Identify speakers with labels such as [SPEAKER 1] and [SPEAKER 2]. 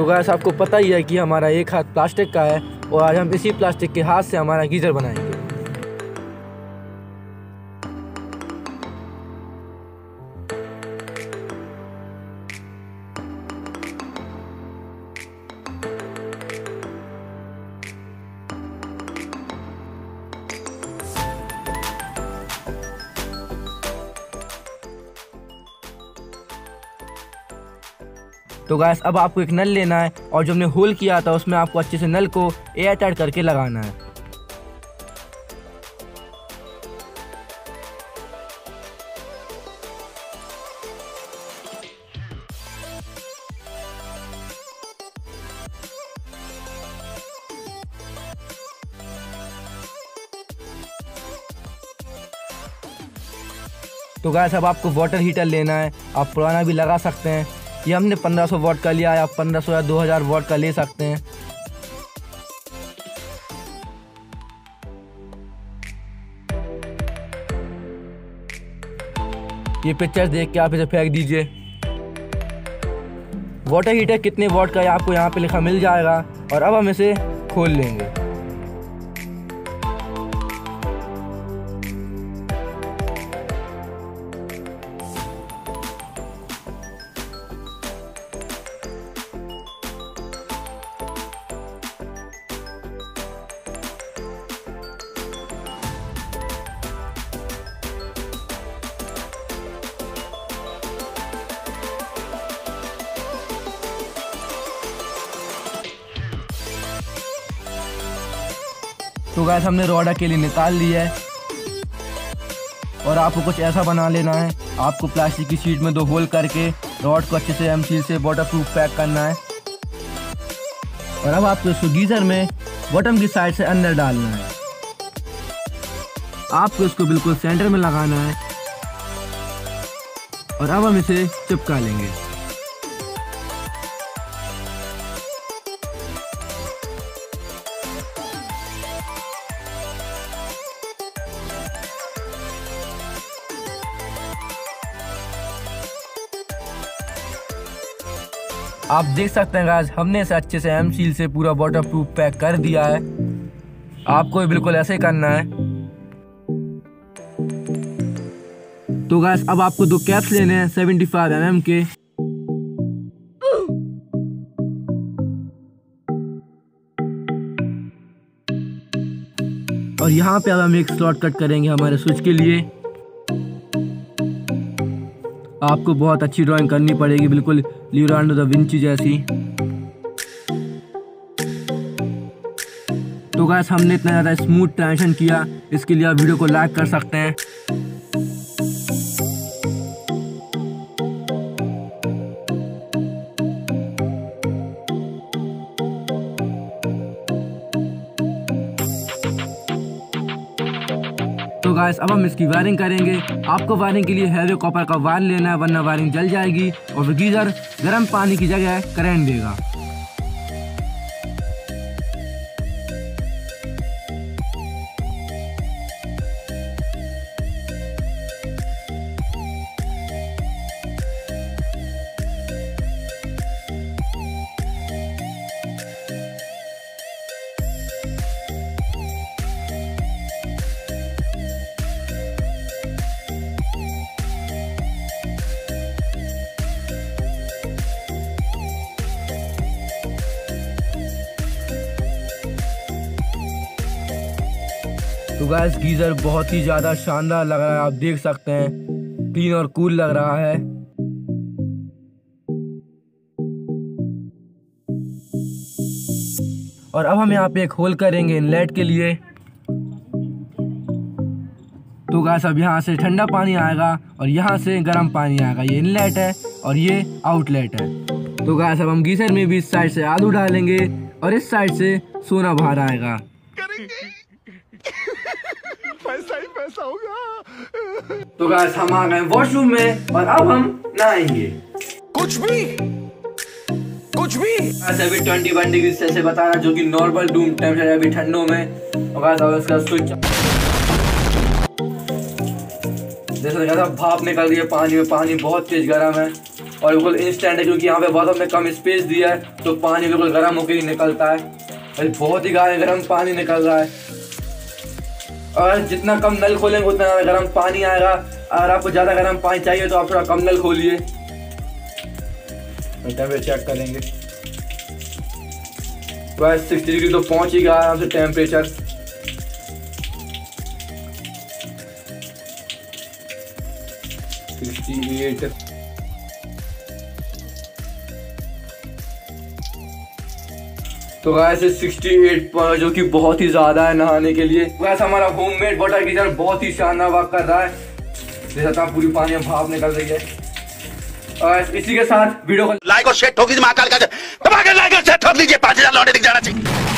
[SPEAKER 1] तो गैस आपको पता ही है कि हमारा एक हाथ प्लास्टिक का है और आज हम इसी प्लास्टिक के हाथ से हमारा गीज़र बनाएँगे। तो गैस अब आपको एक नल लेना है और जो हमने होल किया था, उसमें आपको अच्छे से नल को एयर टाइट करके लगाना है। तो गैस अब आपको वाटर हीटर लेना है, आप पुराना भी लगा सकते हैं। ये हमने 1500 वॉट का लिया है आप 1500 या 2000 वॉट का ले सकते हैं। ये पिक्चर देख के आप इसे फेंक दीजिए। वाटर हीटर कितने वॉट का है आपको यहाँ पे लिखा मिल जाएगा और अब हम इसे खोल लेंगे। तो गैस हमने रॉड अकेले निकाल लिया है। और आपको कुछ ऐसा बना लेना है। आपको प्लास्टिक की शीट में दो होल करके रॉड को अच्छे से एम से वाटर प्रूफ पैक करना है। और अब आपको इसको गीजर में बॉटम की साइड से अंदर डालना है। आपको इसको बिल्कुल सेंटर में लगाना है। और अब हम इसे चिपका लेंगे। आप देख सकते हैं गाइस, हमने इसे अच्छे से एम सील से पूरा वाटर प्रूफ पैक कर दिया है। आपको बिल्कुल ऐसे ही करना है। तो गाइस, अब आपको दो कैप्स लेने हैं 75 फाइव एम के। और यहाँ पे अब हम एक स्लॉट कट करेंगे हमारे स्विच के लिए। आपको बहुत अच्छी ड्राइंग करनी पड़ेगी, बिल्कुल लियोनार्डो द विंची जैसी। तो गैस हमने इतना ज़्यादा स्मूथ ट्रांजेक्शन किया, इसके लिए आप वीडियो को लाइक कर सकते हैं। गाइस अब हम इसकी वायरिंग करेंगे। आपको वायरिंग के लिए हैवे कॉपर का वायर लेना है, वरना वायरिंग जल जाएगी। और गीजर गर्म पानी की जगह करेंट देगा। तो गैस गीज़र बहुत ही ज़्यादा शानदार लग रहा है, आप देख सकते हैं। क्लीन और कूल लग रहा है। और अब हम यहाँ पे एक होल करेंगे इनलेट के लिए। तो गैस अब यहाँ से ठंडा पानी आएगा और यहाँ से गर्म पानी आएगा। ये इनलेट है और ये आउटलेट है। तो गैस अब हम गीजर में भी इस साइड से आलू डालेंगे और इस साइड से सोना बाहर आएगा। तो गैस हम आ गए वॉशरूम में और अब हम नहाएँगे।
[SPEAKER 2] कुछ भी कुछ भी।
[SPEAKER 1] ऐसे अभी ट्वेंटी वन डिग्री से बता रहा जो कि नॉर्मल रूम टेम्परेचर है अभी ठंडों में। और गैस अब इसका स्विच जैसे कहता भाप निकल रही है पानी में पानी बहुत तेज गर्म है। और बिल्कुल इंस्टेंट है क्योंकि यहाँ पे बहुत हमने कम स्पेस दिया है तो पानी बिल्कुल गर्म होकर ही निकलता है। बहुत ही गर्म पानी निकल रहा है। और जितना कम नल खोलेंगे उतना ज़्यादा गर्म पानी आएगा। अगर आपको ज़्यादा गर्म पानी चाहिए तो आप थोड़ा कम नल खोलिए। टेम्परेचर चेक करेंगे। बस सिक्सटी डिग्री तो पहुँच ही गया आराम से टेम्परेचर सिक्सटी एट तो गैस सिक्सटी एट जो कि बहुत ही ज़्यादा है नहाने के लिए। वैसे हमारा होम मेड वाटर गीजर बहुत ही शानदार वर्क कर रहा है। जैसा पूरी पानी में भाप निकल रही है। और इसी के साथ वीडियो को
[SPEAKER 3] लाइक और शेयर ठोक दीजिए महाकाल का। लाइक और शेयर ठोक दीजिए पाँच हज़ार लौटे दिख जाना चाहिए।